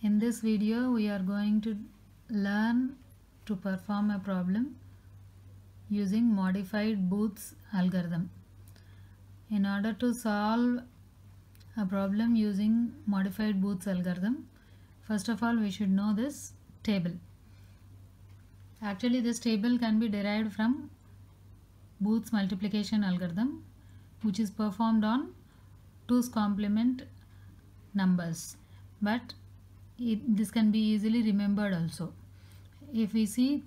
In this video we are going to learn to perform a problem using modified Booth's algorithm. In order to solve a problem using modified Booth's algorithm, first of all we should know this table. Actually this table can be derived from Booth's multiplication algorithm which is performed on 2's complement numbers but it, this can be easily remembered also. If we see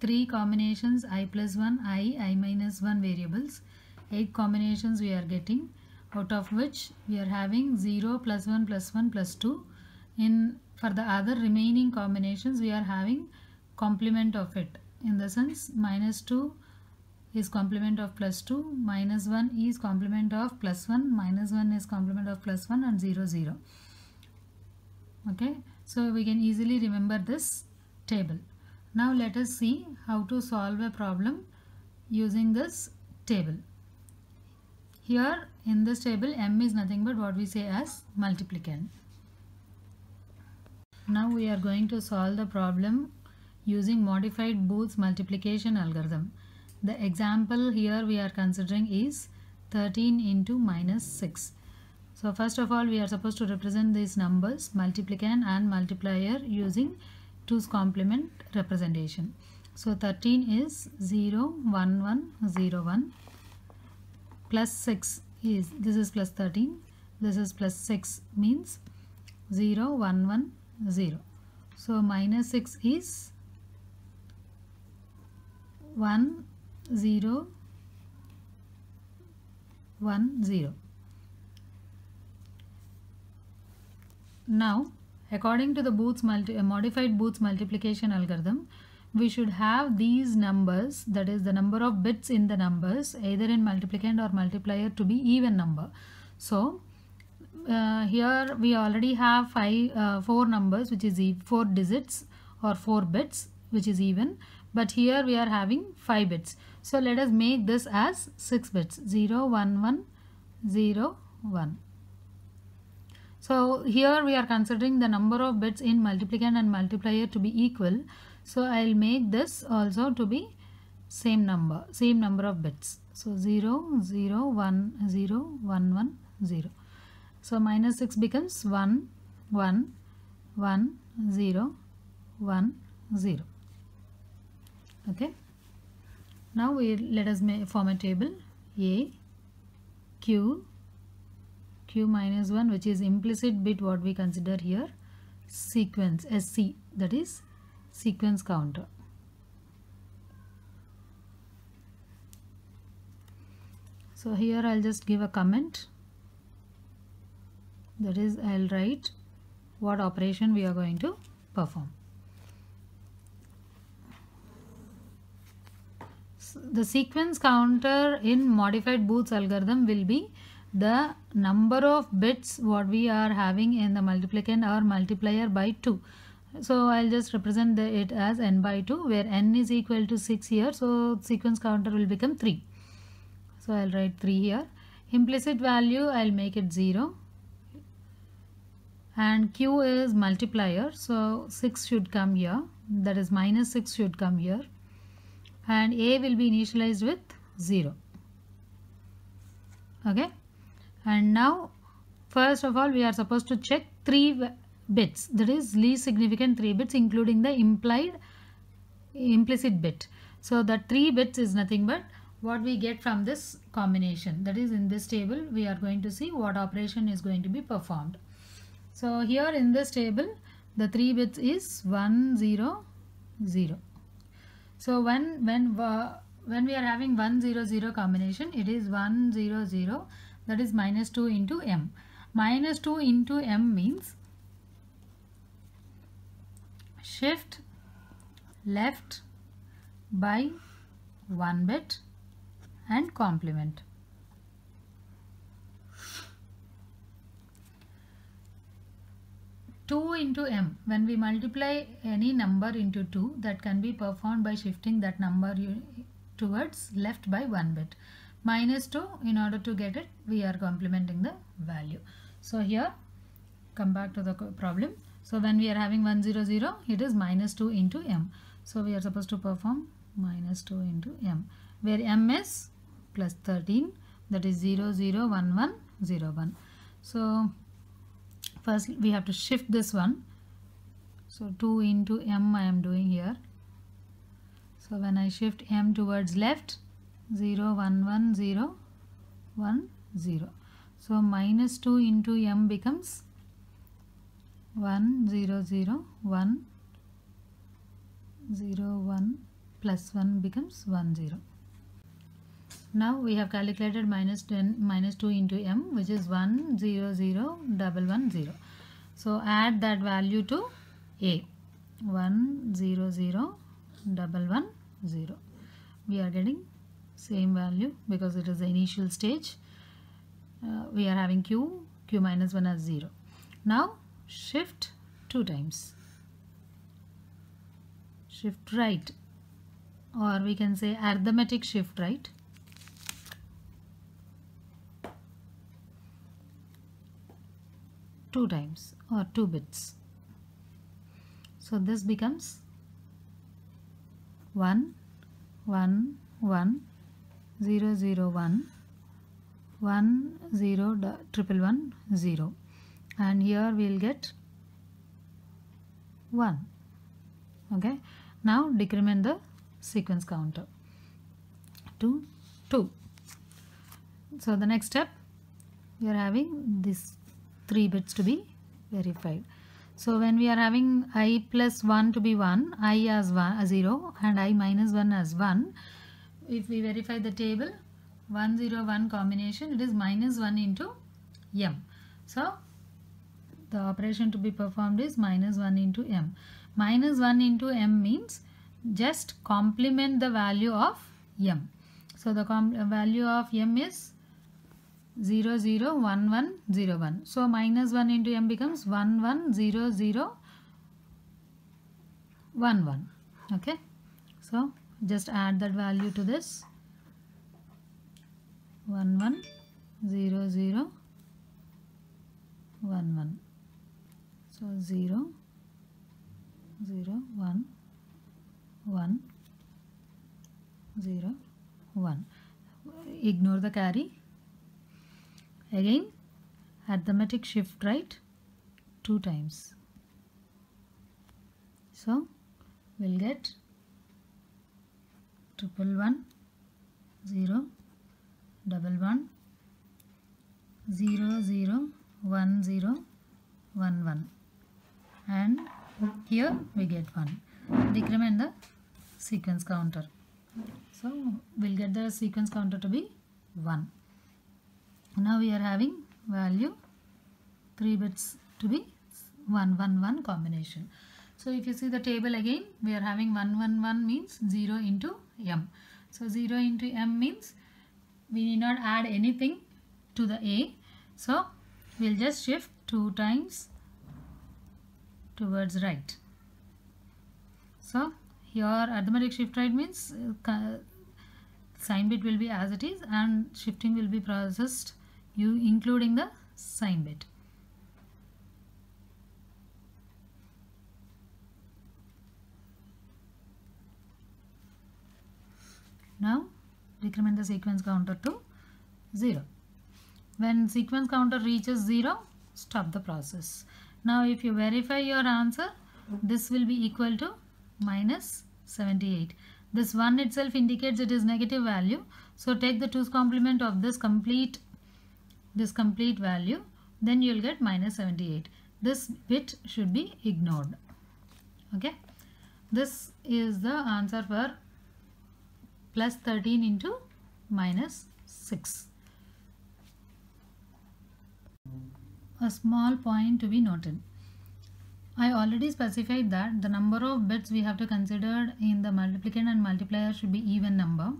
three combinations i plus 1 i i minus 1 variables eight combinations we are getting out of which we are having 0 plus 1 plus 1 plus 2 in for the other remaining combinations we are having complement of it. In the sense minus 2 is complement of plus 2 minus 1 is complement of plus 1 minus 1 is complement of plus 1 and 0 0 okay so we can easily remember this table. Now let us see how to solve a problem using this table. Here in this table m is nothing but what we say as multiplicand now we are going to solve the problem using modified Booth's multiplication algorithm. The example here we are considering is 13 into minus 6 so first of all we are supposed to represent these numbers multiplicand and multiplier using 2's complement representation. So 13 is 0, 1, 1, 0, 1 plus 6 is this is plus 13 this is plus 6 means 0, 1, 1, 0. So minus 6 is 1, 0, 1, 0. Now, according to the Booth's uh, modified Booth's multiplication algorithm, we should have these numbers, that is the number of bits in the numbers, either in multiplicand or multiplier to be even number. So, uh, here we already have five, uh, four numbers which is e four digits or four bits which is even but here we are having 5 bits. So let us make this as 6 bits 0, 1, 1, 0, 1. So here we are considering the number of bits in multiplicand and multiplier to be equal. So I will make this also to be same number, same number of bits. So 0, 0, 1, 0, 1, 1, 0. So minus 6 becomes 1, 1, 1, 0, 1, 0. Okay. Now we let us form a table A, Q, q minus 1 which is implicit bit what we consider here sequence sc that is sequence counter. So here I'll just give a comment. That is I'll write what operation we are going to perform. So the sequence counter in modified Booth's algorithm will be the number of bits what we are having in the multiplicand or multiplier by 2 so I'll just represent the, it as n by 2 where n is equal to 6 here. So sequence counter will become 3 so I'll write 3 here. Implicit value I'll make it 0 and q is multiplier. So 6 should come here. That is minus 6 should come here. And a will be initialized with 0 okay and now first of all we are supposed to check three bits. That is least significant three bits including the implied implicit bit. So that three bits is nothing but what we get from this combination. That is in this table we are going to see what operation is going to be performed. So here in this table the three bits is 1 0 0 so when when uh, when we are having 1 0 0 combination it is 1 0 0 that is minus 2 into m. Minus 2 into m means shift left by 1 bit and complement. Two into m. When we multiply any number into two, that can be performed by shifting that number towards left by one bit minus 2 in order to get it we are complementing the value so here come back to the problem So when we are having 1 0 0 it is minus 2 into m. So we are supposed to perform minus 2 into m where m is plus 13 that is 0 0 1 1 0 1. So first we have to shift this one. So 2 into m I am doing here. So when I shift m towards left 0 1 1 0 1 0. So minus 2 into m becomes 1 0 0 1 0 1 plus 1 becomes 1 0. Now we have calculated minus 10 minus 2 into m which is 1 0 0 double 1 0. So add that value to a 1 0 0 double 1 0. We are getting same value because it is the initial stage. Uh, we are having q q minus 1 as 0. Now shift 2 times. Shift right or we can say arithmetic shift right. Two times or two bits. So this becomes 1, 1, 1, 0, 0, 1, 1, 0, triple 1, 0 and here we will get 1 okay? Now decrement the sequence counter. To 2 so the next step we are having these three bits to be verified. So when we are having i plus 1 to be 1 i as 1 as 0 and i minus 1 as 1 if we verify the table 101 combination it is minus 1 into m so the operation to be performed is minus 1 into m. Minus 1 into m means just complement the value of m. So the uh, value of m is 0, 0, 1, 1, 0, 1. So minus 1 into m becomes 1, 1, 0, 0, 1, 1. Okay. So just add that value to this. 1, 1, 0, 0, 1, 1. So 0, 0, 1, 1, 0, 1. Ignore the carry. Again, arithmetic shift right two times. So, we'll get triple one, zero, double one, zero, zero, one, zero, one, one. And here we get 1 decrement the sequence counter. So we'll get the sequence counter to be 1 now we are having value 3 bits to be 1 1 1 combination. So if you see the table again we are having 1 1 1 means 0 into m so 0 into m means we need not add anything to the a so we'll just shift 2 times towards right. So here arithmetic shift right means uh, sign bit will be as it is and shifting will be processed you including the sign bit. Now decrement the sequence counter to 0. When sequence counter reaches 0, stop the process. Now if you verify your answer, this will be equal to minus 78. This 1 itself indicates it is negative value. So take the 2's complement of this complete this complete value then you will get minus 78. This bit should be ignored. Okay. This is the answer for plus 13 into minus 6. a small point to be noted. I already specified that the number of bits we have to consider in the multiplicand and multiplier should be even number.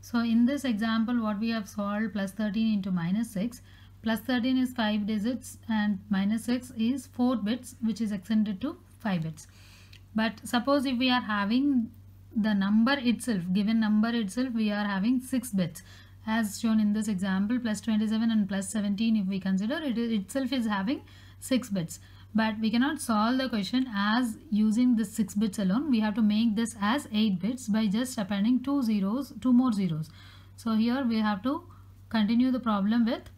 So in this example what we have solved plus 13 into minus 6 plus 13 is 5 digits and minus 6 is 4 bits which is extended to 5 bits. But suppose if we are having the number itself given number itself we are having 6 bits. As shown in this example plus 27 and plus 17 if we consider it itself is having 6 bits. But we cannot solve the question as using the 6 bits alone. We have to make this as 8 bits by just appending two zeros two more zeros. So here we have to continue the problem with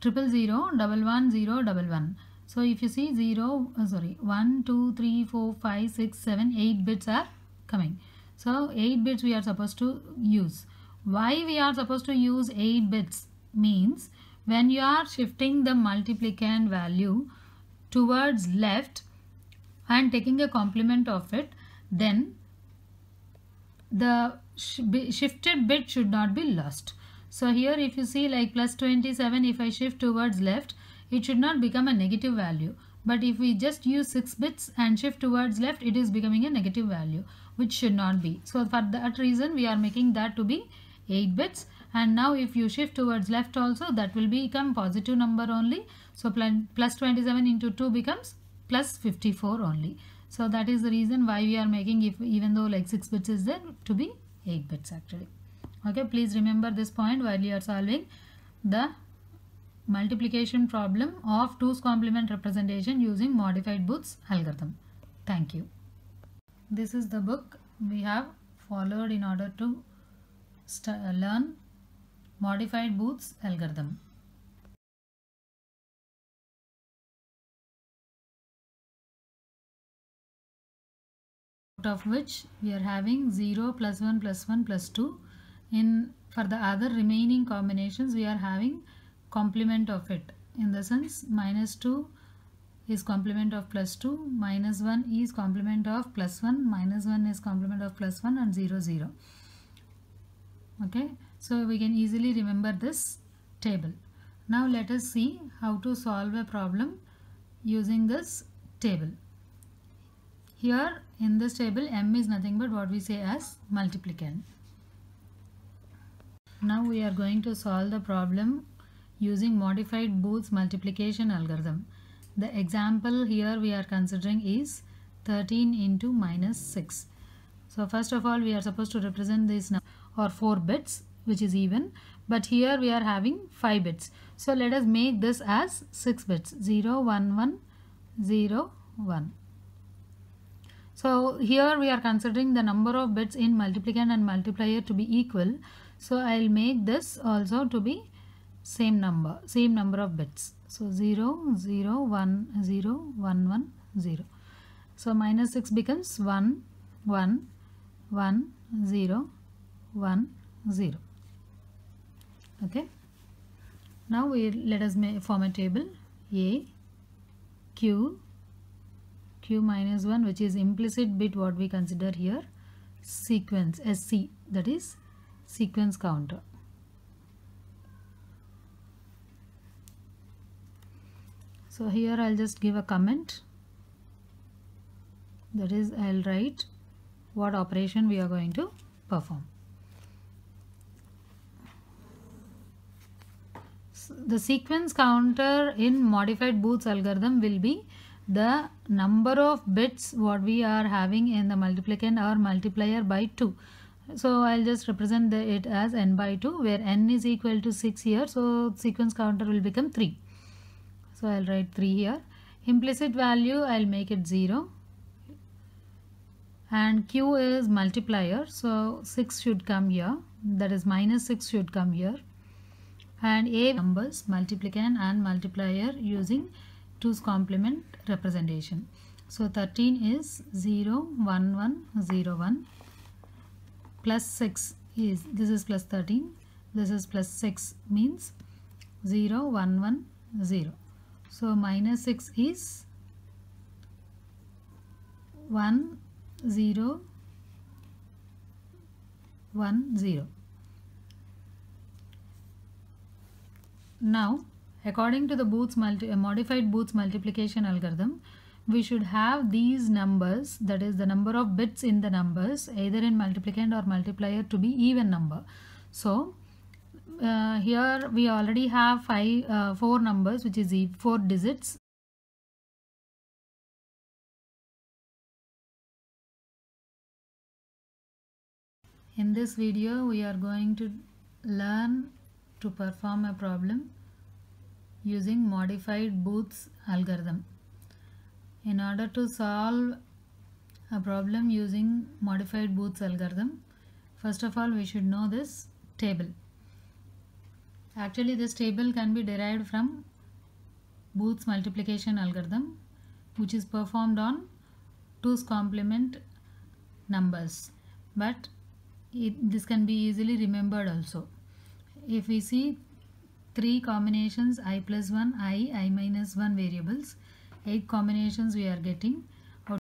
triple zero double one zero double one. So if you see 0 uh, sorry 1 2 3 4 5 6 7 8 bits are coming. So 8 bits we are supposed to use. Why we are supposed to use 8 bits means when you are shifting the multiplicand value towards left and taking a complement of it then the sh shifted bit should not be lost. So here if you see like plus 27 if I shift towards left it should not become a negative value. But if we just use 6 bits and shift towards left it is becoming a negative value which should not be. So for that reason we are making that to be 8 bits. And now if you shift towards left also that will become positive number only. So plus 27 into 2 becomes plus 54 only. So that is the reason why we are making if even though like 6 bits is there to be 8 bits actually. Okay please remember this point while you are solving the multiplication problem of 2's complement representation using modified Booth's algorithm. Thank you this is the book we have followed in order to uh, learn modified Booth's algorithm. Out of which we are having 0 plus 1 plus 1 plus 2. In for the other remaining combinations we are having complement of it. In the sense minus 2 is complement of plus 2, minus 1 is complement of plus 1, minus 1 is complement of plus 1 and 0 0. Okay. So we can easily remember this table. Now let us see how to solve a problem using this table. Here in this table m is nothing but what we say as multiplicand. Now we are going to solve the problem using modified Booth's multiplication algorithm. The example here we are considering is 13 into minus 6. So first of all we are supposed to represent this number or 4 bits which is even. But here we are having 5 bits. So let us make this as 6 bits. 0 1 1 0 1 so here we are considering the number of bits in multiplicand and multiplier to be equal. So I'll make this also to be same number same number of bits. So 0 0 1 0 1 1 0 so minus 6 becomes 1 1 1 0 1 0 okay? Now we let us form a table. A q q minus 1 which is implicit bit what we consider here. Sequence sc that is sequence counter so here I'll just give a comment that is I'll write what operation we are going to perform the sequence counter in modified Booth's algorithm will be the number of bits what we are having in the multiplicand or multiplier by 2. So I'll just represent the, it as n by 2 where n is equal to 6 here. So sequence counter will become 3. So I'll write 3 here. Implicit value I'll make it 0 and q is multiplier so 6 should come here that is minus 6 should come here and a numbers multiplicand and multiplier using 2's complement representation. So 13 is 0, 1, 1, 0, 1 plus 6 is this is plus 13 this is plus 6 means 0, 1, 1, 0. So minus 6 is 1, 0, 1, 0. Now, according to the Booth's multi uh, modified Booth's multiplication algorithm, we should have these numbers, that is the number of bits in the numbers, either in multiplicand or multiplier to be even number. So, uh, here we already have five, uh, four numbers, which is the four digits. In this video, we are going to learn to perform a problem using modified Booth's algorithm. In order to solve a problem using modified Booth's algorithm, first of all we should know this table. Actually this table can be derived from Booth's multiplication algorithm which is performed on 2's complement numbers but it, this can be easily remembered also. If we see three combinations i plus 1, i, i minus 1 variables, 8 combinations we are getting